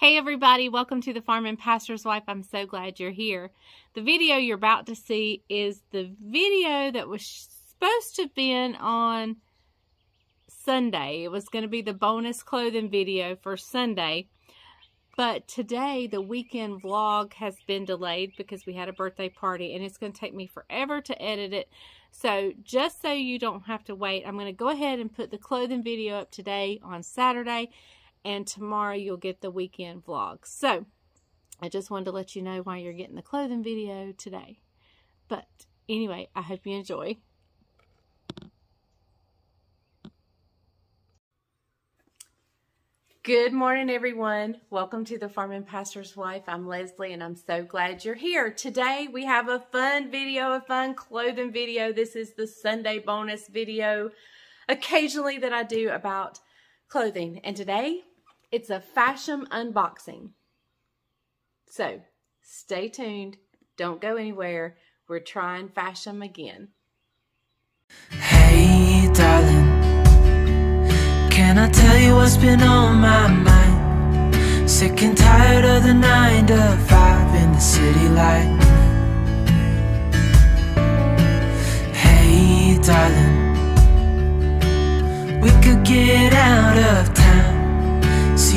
Hey everybody, welcome to the Farming Pastor's Wife. I'm so glad you're here. The video you're about to see is the video that was supposed to have been on Sunday. It was going to be the bonus clothing video for Sunday. But today, the weekend vlog has been delayed because we had a birthday party and it's going to take me forever to edit it. So just so you don't have to wait, I'm going to go ahead and put the clothing video up today on Saturday and tomorrow you'll get the weekend vlog. So, I just wanted to let you know why you're getting the clothing video today. But anyway, I hope you enjoy. Good morning, everyone. Welcome to the Farming Pastor's Wife. I'm Leslie, and I'm so glad you're here. Today, we have a fun video, a fun clothing video. This is the Sunday bonus video occasionally that I do about clothing. And today, it's a Fashom unboxing. So stay tuned. Don't go anywhere. We're trying Fashom again. Hey, darling. Can I tell you what's been on my mind? Sick and tired of the nine to five in the city life.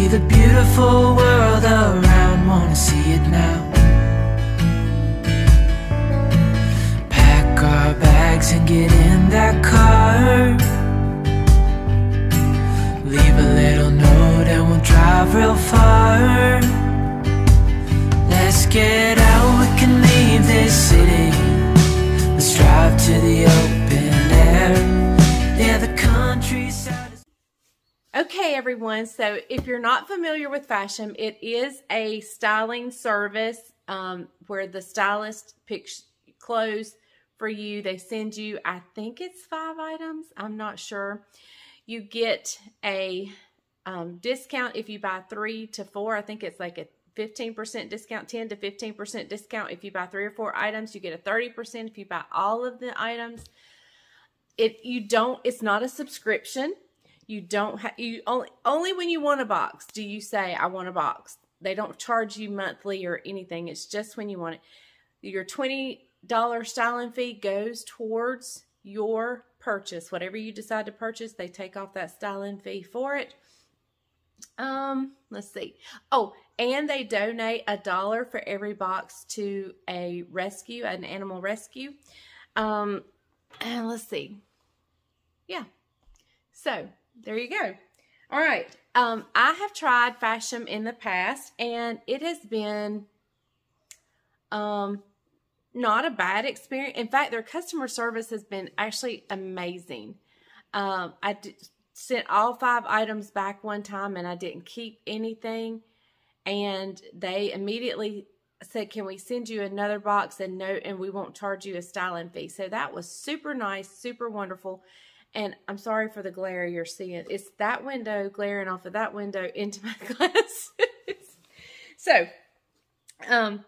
See the beautiful world around, wanna see it now. Pack our bags and get in that car. Leave a little note and we'll drive real far. Let's get out, we can leave this city. Let's drive to the open air Okay, everyone. So if you're not familiar with Fashom, it is a styling service um, where the stylist picks clothes for you. They send you, I think it's five items. I'm not sure. You get a um, discount if you buy three to four. I think it's like a 15% discount, 10 to 15% discount if you buy three or four items. You get a 30% if you buy all of the items. It you don't. It's not a subscription you don't have you only only when you want a box do you say I want a box. They don't charge you monthly or anything. It's just when you want it. Your $20 styling fee goes towards your purchase. Whatever you decide to purchase, they take off that styling fee for it. Um, let's see. Oh, and they donate a dollar for every box to a rescue, an animal rescue. Um, and let's see. Yeah. So there you go. All right. Um, I have tried Fashom in the past, and it has been um, not a bad experience. In fact, their customer service has been actually amazing. Um, I sent all five items back one time, and I didn't keep anything. And they immediately said, "Can we send you another box and note, and we won't charge you a styling fee?" So that was super nice, super wonderful. And I'm sorry for the glare you're seeing. It's that window glaring off of that window into my glasses. so, um,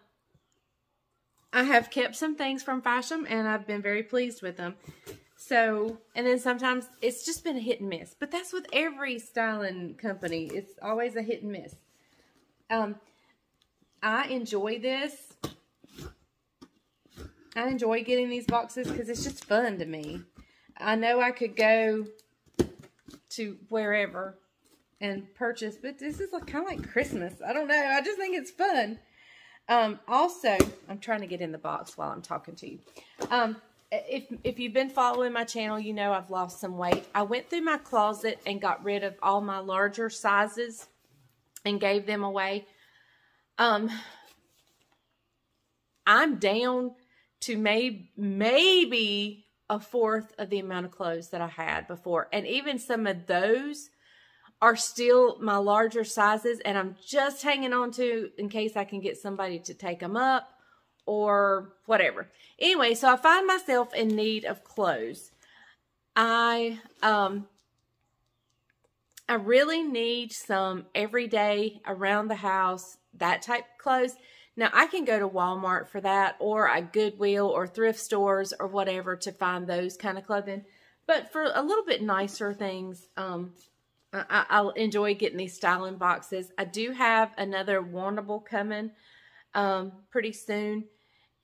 I have kept some things from Fashom and I've been very pleased with them. So, and then sometimes it's just been a hit and miss. But that's with every styling company. It's always a hit and miss. Um, I enjoy this. I enjoy getting these boxes because it's just fun to me. I know I could go to wherever and purchase, but this is like kind of like Christmas. I don't know. I just think it's fun. Um, also, I'm trying to get in the box while I'm talking to you. Um, if, if you've been following my channel, you know I've lost some weight. I went through my closet and got rid of all my larger sizes and gave them away. Um, I'm down to may, maybe a fourth of the amount of clothes that I had before. And even some of those are still my larger sizes and I'm just hanging on to in case I can get somebody to take them up or whatever. Anyway, so I find myself in need of clothes. I um I really need some everyday around the house that type clothes. Now, I can go to Walmart for that or a Goodwill or thrift stores or whatever to find those kind of clothing. But for a little bit nicer things, um, I, I'll enjoy getting these styling boxes. I do have another Wantable coming um, pretty soon.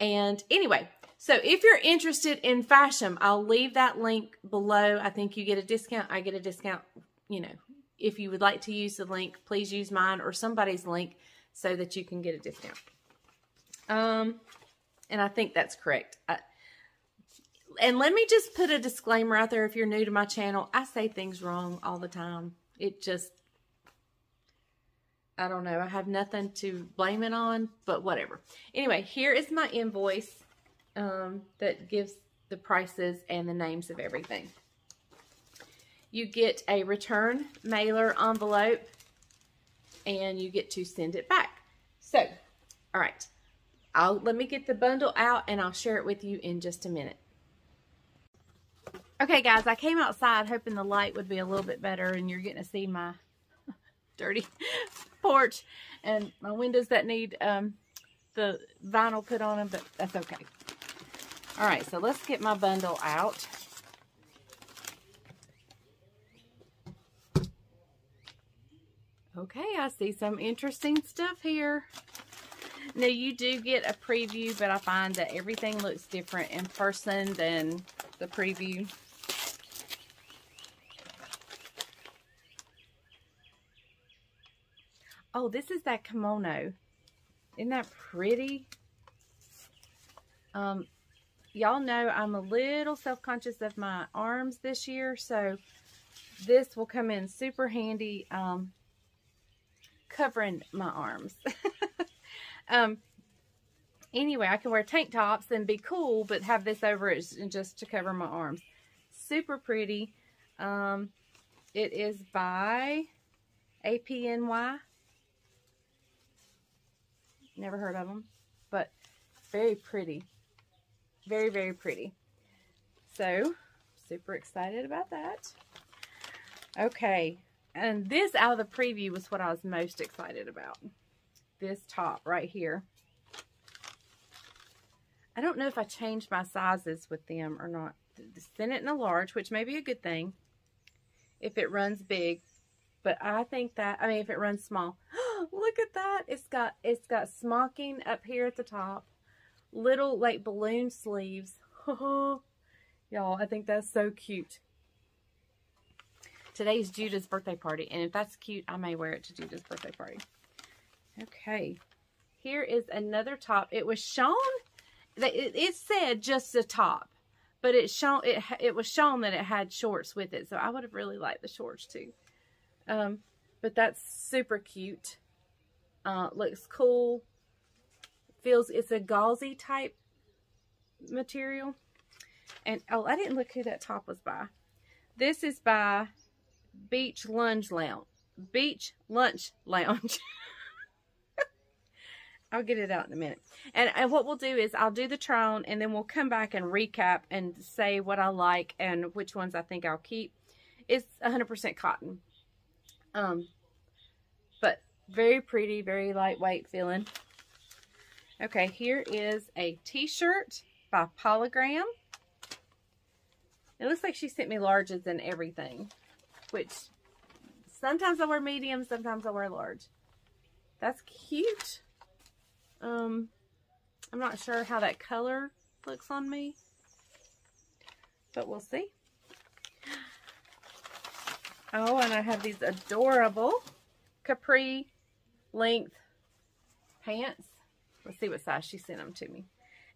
And anyway, so if you're interested in Fashom, I'll leave that link below. I think you get a discount. I get a discount, you know, if you would like to use the link, please use mine or somebody's link so that you can get a discount. Um, and I think that's correct. I, and let me just put a disclaimer out there if you're new to my channel. I say things wrong all the time. It just, I don't know. I have nothing to blame it on, but whatever. Anyway, here is my invoice um, that gives the prices and the names of everything. You get a return mailer envelope and you get to send it back. So, all right. I'll let me get the bundle out and I'll share it with you in just a minute. Okay, guys, I came outside hoping the light would be a little bit better and you're getting to see my dirty porch and my windows that need um, the vinyl put on them, but that's okay. All right, so let's get my bundle out. Okay, I see some interesting stuff here. Now, you do get a preview, but I find that everything looks different in person than the preview. Oh, this is that kimono. Isn't that pretty? Um, y'all know I'm a little self-conscious of my arms this year, so this will come in super handy um, covering my arms. um, anyway, I can wear tank tops and be cool, but have this over it just to cover my arms. Super pretty. Um, it is by APNY. Never heard of them, but very pretty. Very, very pretty. So, super excited about that. Okay, and this out of the preview was what I was most excited about. This top right here. I don't know if I changed my sizes with them or not. Send it in a large, which may be a good thing if it runs big. But I think that, I mean, if it runs small. Look at that. It's got, it's got smocking up here at the top. Little, like, balloon sleeves. Y'all, I think that's so cute. Today's Judah's birthday party. And if that's cute, I may wear it to Judah's birthday party. Okay. Here is another top. It was shown, that it, it said just the top. But it shown it it was shown that it had shorts with it. So I would have really liked the shorts too. Um, but that's super cute. Uh, looks cool. Feels, it's a gauzy type material. And, oh, I didn't look who that top was by. This is by Beach Lunch Lounge. Beach Lunch Lounge. I'll get it out in a minute. And, and what we'll do is I'll do the try on and then we'll come back and recap and say what I like and which ones I think I'll keep. It's 100% cotton. Um, but very pretty, very lightweight feeling. Okay, here is a t-shirt by Polagram. It looks like she sent me larges and everything, which sometimes I wear medium, sometimes I wear large. That's cute. Um, I'm not sure how that color looks on me, but we'll see. Oh, and I have these adorable capri length pants. Let's see what size she sent them to me.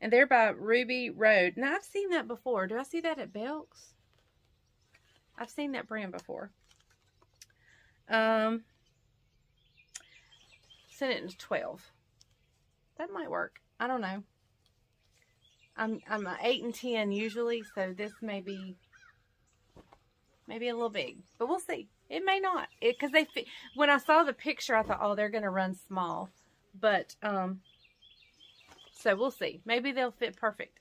And they're by Ruby Road. Now, I've seen that before. Do I see that at Belk's? I've seen that brand before. Um, sent it in 12. That might work. I don't know. I'm I'm an 8 and 10 usually, so this may be maybe a little big. But we'll see. It may not. Because they fit. When I saw the picture, I thought, oh, they're to run small. But, um, so we'll see. Maybe they'll fit perfect.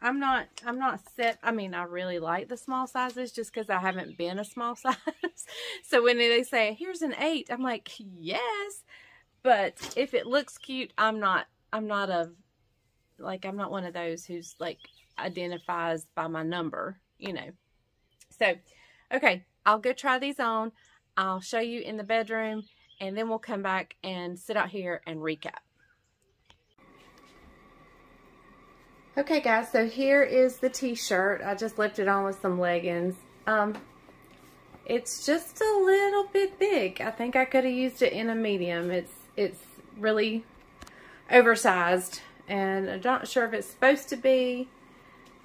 I'm not, I'm not set. I mean, I really like the small sizes just because I haven't been a small size. so when they say, here's an eight, I'm like, yes. But if it looks cute, I'm not, I'm not a, like, I'm not one of those who's like identifies by my number, you know. So, okay, I'll go try these on. I'll show you in the bedroom and then we'll come back and sit out here and recap. Okay guys, so here is the t-shirt. I just left it on with some leggings. Um, it's just a little bit big. I think I could have used it in a medium. It's it's really oversized and I'm not sure if it's supposed to be,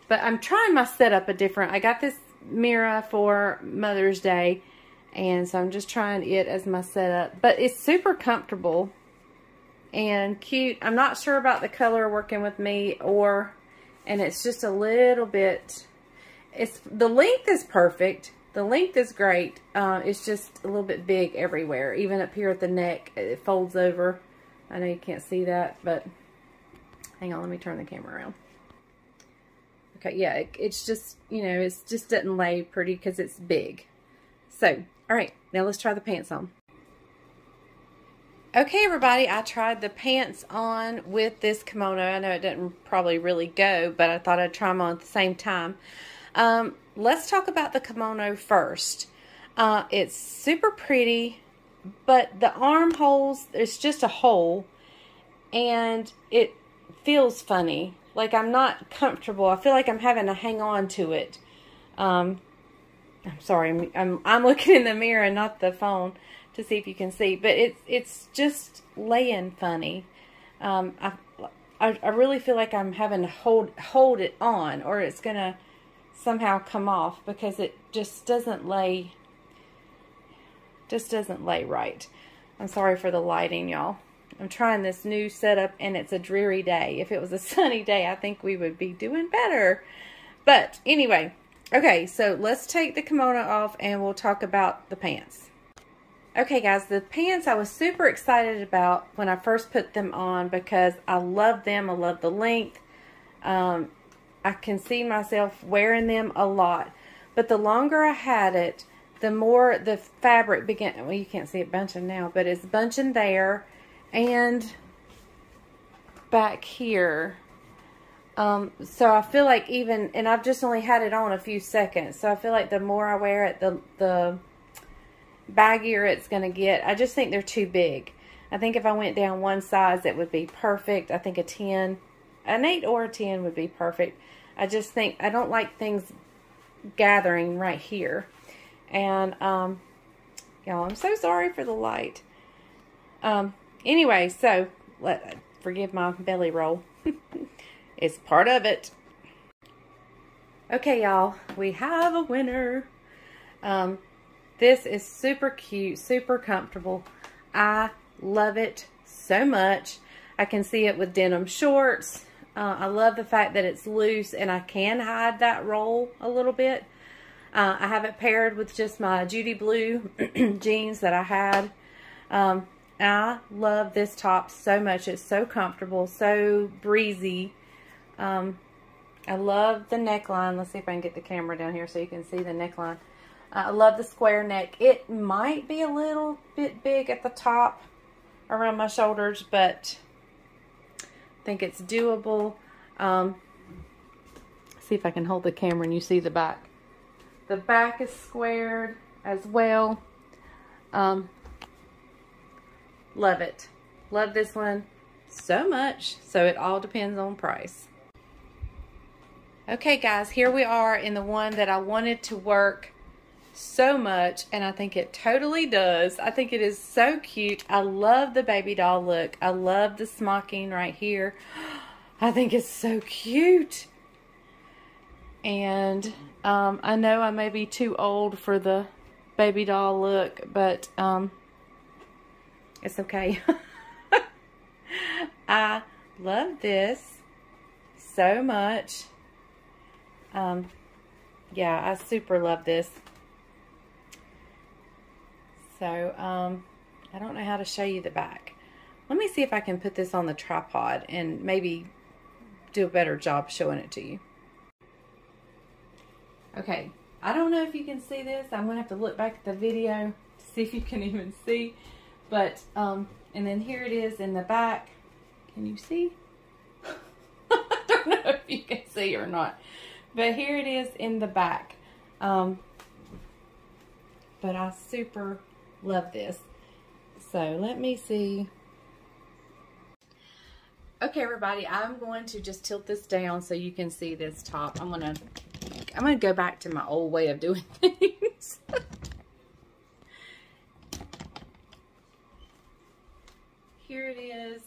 but I'm trying my setup a different. I got this Mira for Mother's Day and so I'm just trying it as my setup, but it's super comfortable and cute. I'm not sure about the color working with me or and it's just a little bit, it's the length is perfect. The length is great. Uh, it's just a little bit big everywhere, even up here at the neck. It folds over. I know you can't see that, but hang on, let me turn the camera around. Okay, yeah, it, it's just, you know, it just doesn't lay pretty because it's big. So, all right, now let's try the pants on. Okay, everybody, I tried the pants on with this kimono. I know it didn't probably really go, but I thought I'd try them on at the same time. Um, let's talk about the kimono first. Uh, it's super pretty, but the armholes, it's just a hole, and it feels funny. Like I'm not comfortable. I feel like I'm having to hang on to it. Um, I'm sorry, I'm, I'm, I'm looking in the mirror and not the phone to see if you can see. But it's it's just laying funny. Um, I, I, I really feel like I'm having to hold hold it on, or it's gonna somehow come off because it just doesn't lay. Just doesn't lay right. I'm sorry for the lighting, y'all. I'm trying this new setup and it's a dreary day. If it was a sunny day, I think we would be doing better. But anyway, okay, so let's take the kimono off and we'll talk about the pants. Okay guys, the pants I was super excited about when I first put them on because I love them. I love the length. Um, I can see myself wearing them a lot. But the longer I had it, the more the fabric began, well you can't see it bunching now, but it's bunching there and back here. Um, so I feel like even, and I've just only had it on a few seconds, so I feel like the more I wear it, the, the baggier it's going to get. I just think they're too big. I think if I went down one size, it would be perfect. I think a 10, an 8 or a 10 would be perfect. I just think, I don't like things gathering right here. And, um, y'all, I'm so sorry for the light. Um, anyway, so, let, forgive my belly roll. it's part of it. Okay, y'all, we have a winner. Um, this is super cute, super comfortable. I love it so much. I can see it with denim shorts. Uh, I love the fact that it's loose and I can hide that roll a little bit. Uh, I have it paired with just my Judy Blue jeans that I had. Um, I love this top so much. It's so comfortable, so breezy. Um, I love the neckline. Let's see if I can get the camera down here so you can see the neckline. Uh, I love the square neck. It might be a little bit big at the top around my shoulders, but think it's doable. Um, see if I can hold the camera and you see the back. The back is squared as well. Um, love it. Love this one so much. So it all depends on price. Okay guys, here we are in the one that I wanted to work so much and I think it totally does. I think it is so cute. I love the baby doll look. I love the smocking right here. I think it's so cute. And um, I know I may be too old for the baby doll look, but um, it's okay. I love this so much. Um, yeah, I super love this. So, um, I don't know how to show you the back. Let me see if I can put this on the tripod and maybe do a better job showing it to you. Okay, I don't know if you can see this. I'm going to have to look back at the video to see if you can even see. But, um, and then here it is in the back. Can you see? I don't know if you can see or not. But here it is in the back. Um, but I super Love this. So let me see. Okay, everybody, I'm going to just tilt this down so you can see this top. I'm going to, I'm going to go back to my old way of doing things. Here it is.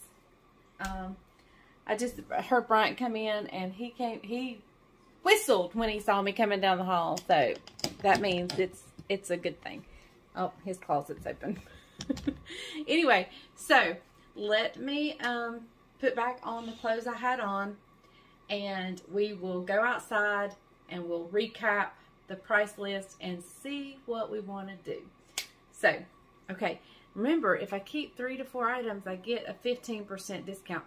Um, I just heard Bryant come in and he came, he whistled when he saw me coming down the hall. So that means it's, it's a good thing. Oh, his closet's open. anyway, so let me, um, put back on the clothes I had on and we will go outside and we'll recap the price list and see what we want to do. So, okay, remember if I keep three to four items, I get a 15% discount.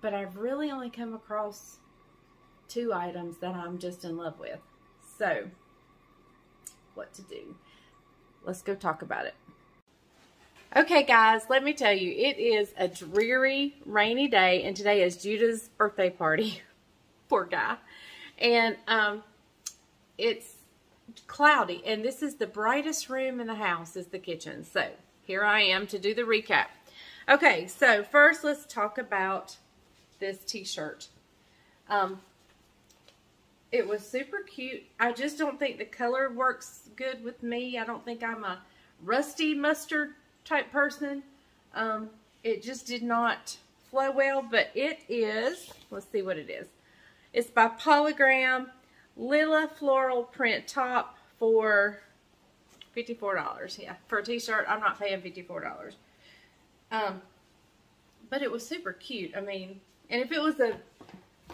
But I've really only come across two items that I'm just in love with. So, what to do? Let's go talk about it. Okay, guys, let me tell you, it is a dreary, rainy day, and today is Judah's birthday party. Poor guy. And um, it's cloudy, and this is the brightest room in the house is the kitchen. So here I am to do the recap. Okay, so first let's talk about this t-shirt. Um, it was super cute. I just don't think the color works good with me. I don't think I'm a rusty mustard type person. Um, it just did not flow well, but it is, let's see what it is. It's by Polagram Lila Floral Print Top for $54. Yeah, for a t-shirt, I'm not paying $54. Um, but it was super cute. I mean, and if it was a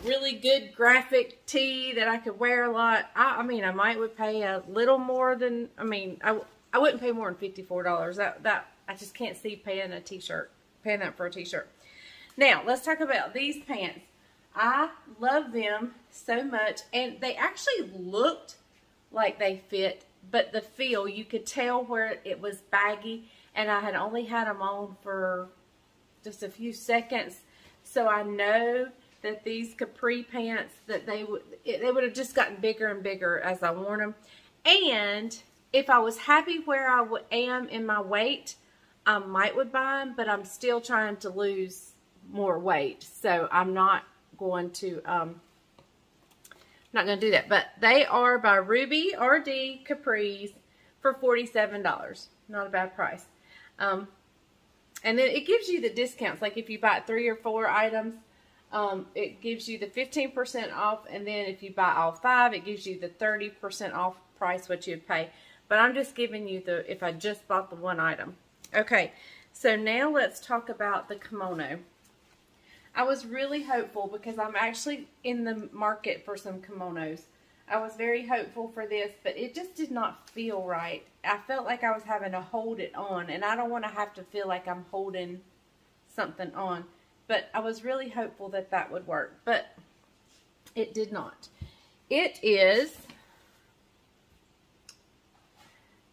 really good graphic tee that I could wear a lot, I, I mean, I might would pay a little more than, I mean, I, I wouldn't pay more than $54. That, that I just can't see paying a t-shirt, paying that for a t-shirt. Now, let's talk about these pants. I love them so much, and they actually looked like they fit, but the feel, you could tell where it was baggy, and I had only had them on for just a few seconds, so I know that these capri pants, that they would, they would have just gotten bigger and bigger as I worn them, and if I was happy where I am in my weight, I might would buy them, but I'm still trying to lose more weight. So I'm not going to, um, not going to do that. But they are by Ruby RD Capris for $47. Not a bad price. Um, and then it gives you the discounts. Like if you buy three or four items, um, it gives you the 15% off. And then if you buy all five, it gives you the 30% off price what you'd pay. But I'm just giving you the, if I just bought the one item. Okay, so now let's talk about the kimono. I was really hopeful because I'm actually in the market for some kimonos. I was very hopeful for this, but it just did not feel right. I felt like I was having to hold it on, and I don't want to have to feel like I'm holding something on. But I was really hopeful that that would work, but it did not. It is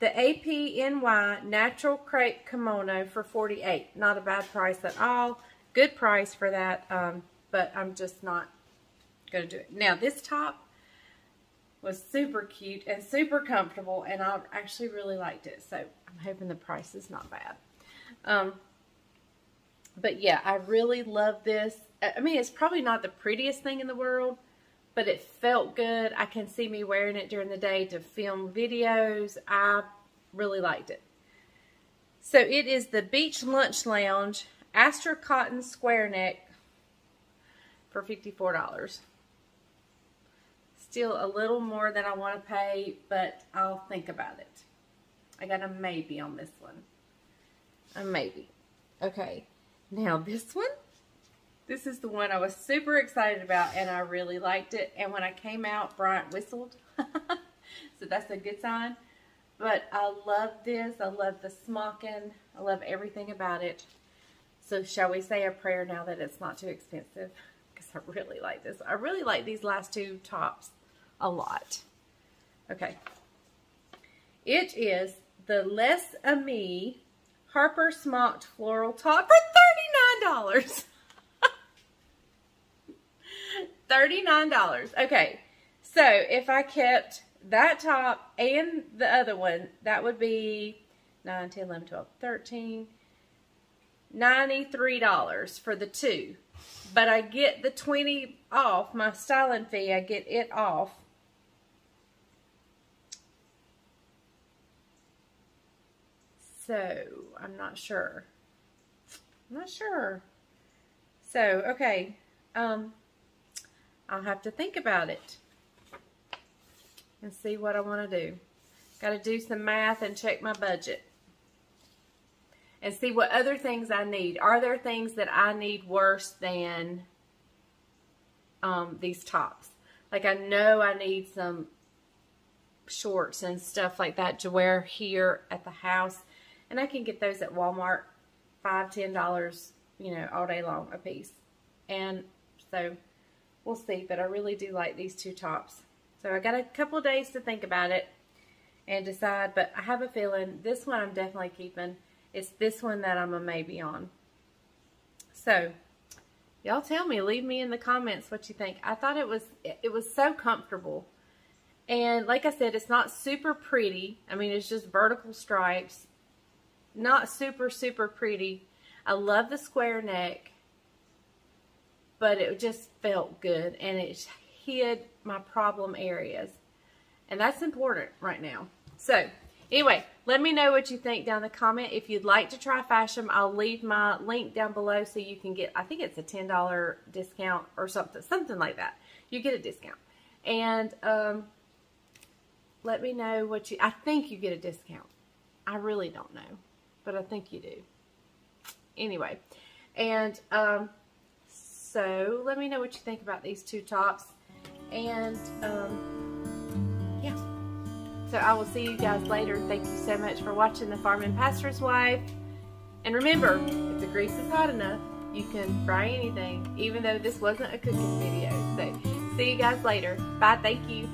the APNY Natural Crepe Kimono for 48 Not a bad price at all. Good price for that, um, but I'm just not going to do it. Now, this top was super cute and super comfortable, and I actually really liked it. So, I'm hoping the price is not bad. Um, but yeah, I really love this. I mean, it's probably not the prettiest thing in the world, but it felt good. I can see me wearing it during the day to film videos. I really liked it. So it is the Beach Lunch Lounge Astra Cotton Square Neck for $54. Still a little more than I want to pay, but I'll think about it. I got a maybe on this one. A maybe. Okay. Now this one this is the one I was super excited about and I really liked it. And when I came out, Bryant whistled. so that's a good sign. But I love this. I love the smocking. I love everything about it. So shall we say a prayer now that it's not too expensive? Because I really like this. I really like these last two tops a lot. Okay. It is the Les Amis Harper Smocked Floral Top for $39. $39. Okay, so if I kept that top and the other one, that would be 9, 10, 11, 12, 13, $93 for the two. But I get the 20 off, my styling fee, I get it off. So, I'm not sure. I'm not sure. So, okay. Um, I'll have to think about it and see what I want to do. Got to do some math and check my budget and see what other things I need. Are there things that I need worse than um, these tops? Like I know I need some shorts and stuff like that to wear here at the house. And I can get those at Walmart, five, ten dollars, you know, all day long a piece. And so we'll see. But I really do like these two tops. So I got a couple days to think about it and decide. But I have a feeling this one I'm definitely keeping. It's this one that I'm a maybe on. So, y'all tell me, leave me in the comments what you think. I thought it was, it was so comfortable. And like I said, it's not super pretty. I mean, it's just vertical stripes. Not super, super pretty. I love the square neck. But it just felt good. And it hid my problem areas. And that's important right now. So, Anyway, let me know what you think down the comment. If you'd like to try Fashom, I'll leave my link down below so you can get, I think it's a $10 discount or something, something like that. You get a discount. And um, let me know what you, I think you get a discount. I really don't know, but I think you do. Anyway, and um, so let me know what you think about these two tops. And um, yeah. So I will see you guys later. Thank you so much for watching The Farming Pastor's Wife. And remember, if the grease is hot enough, you can fry anything, even though this wasn't a cooking video. So see you guys later. Bye. Thank you.